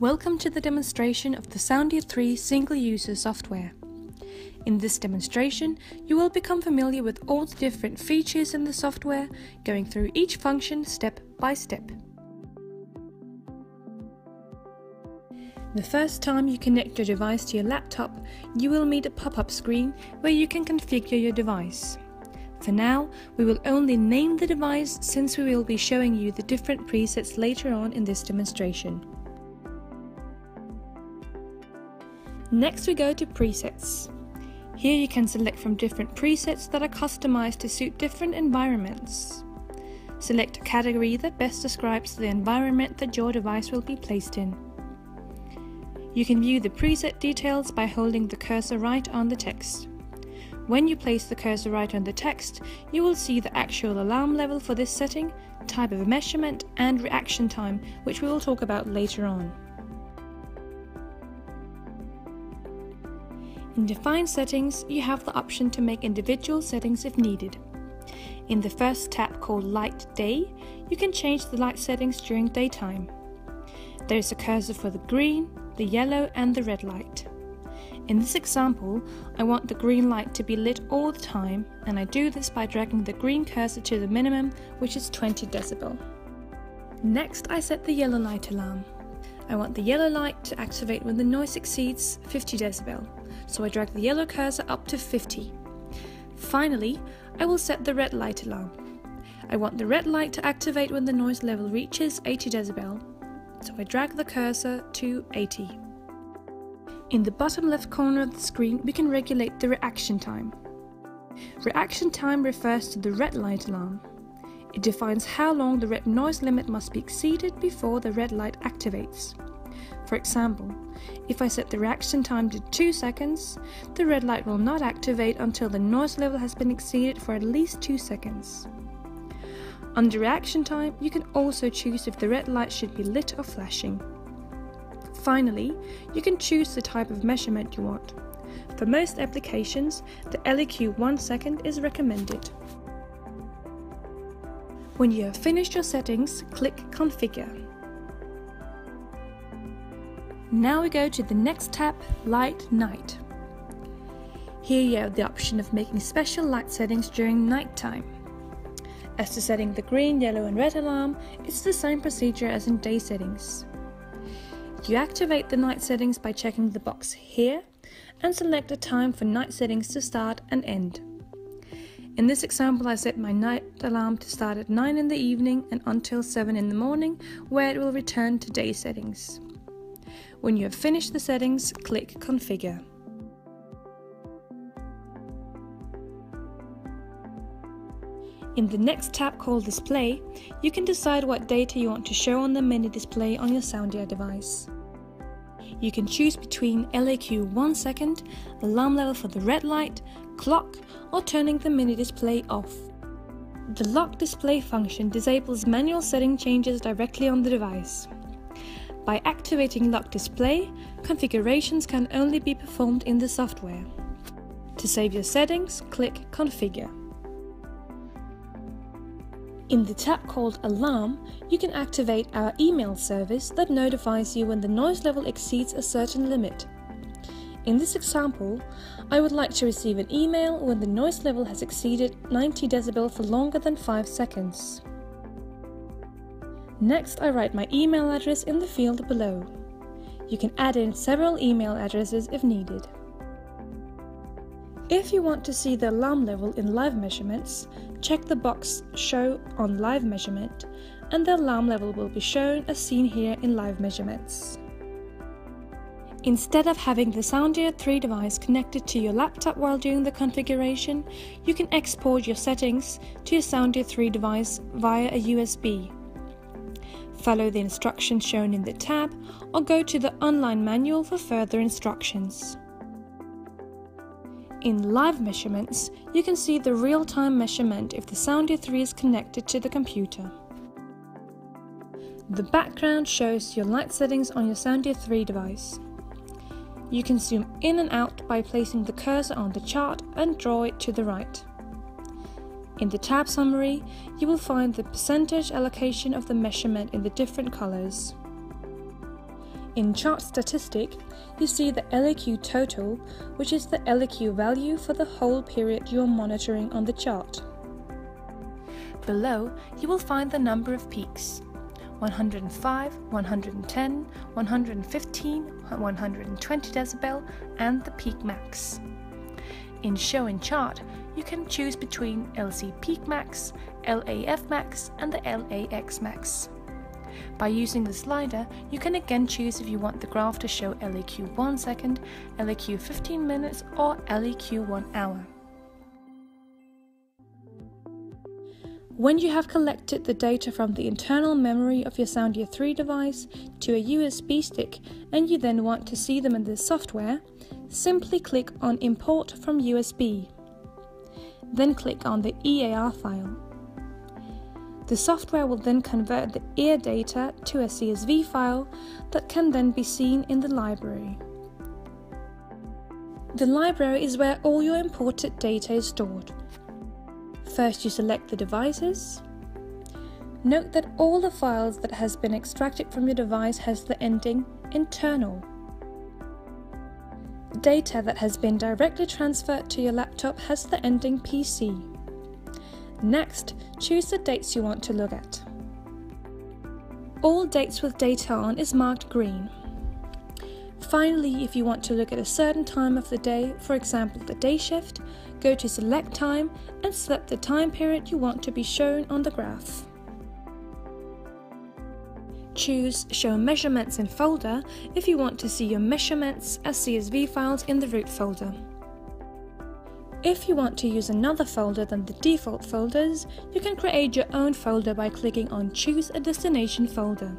Welcome to the demonstration of the SoundEar 3 single user software. In this demonstration, you will become familiar with all the different features in the software, going through each function step by step. The first time you connect your device to your laptop, you will meet a pop-up screen where you can configure your device. For now, we will only name the device since we will be showing you the different presets later on in this demonstration. Next we go to presets. Here you can select from different presets that are customized to suit different environments. Select a category that best describes the environment that your device will be placed in. You can view the preset details by holding the cursor right on the text. When you place the cursor right on the text, you will see the actual alarm level for this setting, type of measurement, and reaction time, which we will talk about later on. In Define Settings, you have the option to make individual settings if needed. In the first tab called Light Day, you can change the light settings during daytime. There is a cursor for the green, the yellow and the red light. In this example, I want the green light to be lit all the time and I do this by dragging the green cursor to the minimum, which is 20 decibel. Next, I set the yellow light alarm. I want the yellow light to activate when the noise exceeds 50 decibel so I drag the yellow cursor up to 50. Finally, I will set the red light alarm. I want the red light to activate when the noise level reaches 80 decibel, so I drag the cursor to 80. In the bottom left corner of the screen, we can regulate the reaction time. Reaction time refers to the red light alarm. It defines how long the red noise limit must be exceeded before the red light activates. For example, if I set the reaction time to 2 seconds, the red light will not activate until the noise level has been exceeded for at least 2 seconds. Under reaction time, you can also choose if the red light should be lit or flashing. Finally, you can choose the type of measurement you want. For most applications, the LEQ 1 second is recommended. When you have finished your settings, click Configure. Now we go to the next tab, Light Night. Here you have the option of making special light settings during nighttime. As to setting the green, yellow and red alarm, it's the same procedure as in day settings. You activate the night settings by checking the box here and select a time for night settings to start and end. In this example I set my night alarm to start at 9 in the evening and until 7 in the morning where it will return to day settings. When you have finished the settings, click Configure. In the next tab called Display, you can decide what data you want to show on the mini display on your SoundEar device. You can choose between LAeq 1 second, alarm level for the red light, clock, or turning the mini display off. The lock display function disables manual setting changes directly on the device. By activating lock display, configurations can only be performed in the software. To save your settings, click Configure. In the tab called Alarm, you can activate our email service that notifies you when the noise level exceeds a certain limit. In this example, I would like to receive an email when the noise level has exceeded 90 decibel for longer than 5 seconds. Next, I write my email address in the field below. You can add in several email addresses if needed. If you want to see the alarm level in live measurements, check the box Show on Live Measurement and the alarm level will be shown as seen here in live measurements. Instead of having the SoundEar 3 device connected to your laptop while doing the configuration, you can export your settings to your SoundEar 3 device via a USB Follow the instructions shown in the tab or go to the online manual for further instructions. In live measurements, you can see the real-time measurement if the SoundEar 3 is connected to the computer. The background shows your light settings on your SoundEar 3 device. You can zoom in and out by placing the cursor on the chart and draw it to the right. In the tab summary, you will find the percentage allocation of the measurement in the different colors. In chart statistic, you see the LAeq total, which is the LAeq value for the whole period you are monitoring on the chart. Below, you will find the number of peaks 105, 110, 115, 120 decibel, and the peak max. In Show and Chart, you can choose between LC Peak Max, LAF Max, and the LAX Max. By using the slider, you can again choose if you want the graph to show LAeq 1 second, LAeq 15 minutes, or LAeq 1 hour. When you have collected the data from the internal memory of your SoundEar 3 device to a USB stick and you then want to see them in the software, simply click on Import from USB. Then click on the EAR file. The software will then convert the ear data to a CSV file that can then be seen in the library. The library is where all your imported data is stored. First you select the devices. Note that all the files that has been extracted from your device has the ending internal. Data that has been directly transferred to your laptop has the ending PC. Next, choose the dates you want to look at. All dates with data on is marked green. Finally, if you want to look at a certain time of the day, for example the day shift, go to select time and select the time period you want to be shown on the graph. Choose Show Measurements in folder if you want to see your measurements as CSV files in the root folder. If you want to use another folder than the default folders, you can create your own folder by clicking on Choose a Destination folder.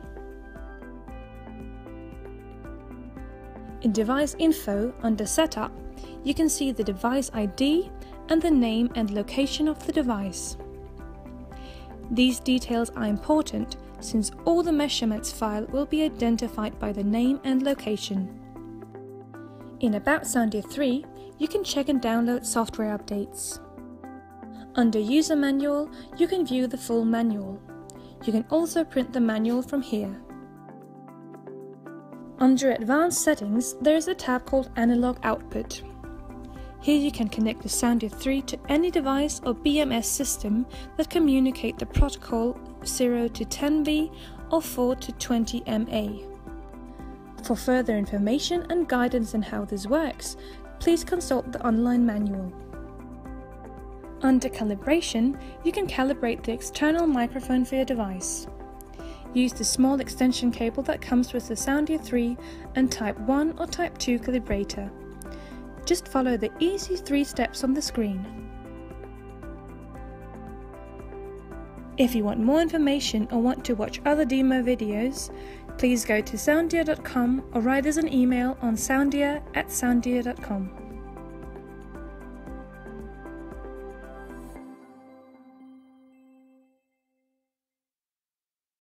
In Device Info under Setup, you can see the device ID and the name and location of the device. These details are important since all the measurements file will be identified by the name and location. In About SoundEar 3, you can check and download software updates. Under User Manual, you can view the full manual. You can also print the manual from here. Under Advanced Settings, there is a tab called Analog Output. Here you can connect the SoundEar 3 to any device or BMS system that communicate the protocol 0 to 10V or 4 to 20 MA. For further information and guidance on how this works, please consult the online manual. Under Calibration, you can calibrate the external microphone for your device. Use the small extension cable that comes with the SoundEar 3 and Type 1 or Type 2 calibrator. Just follow the easy three steps on the screen. If you want more information or want to watch other demo videos, please go to soundear.com or write us an email on soundear at soundear.com.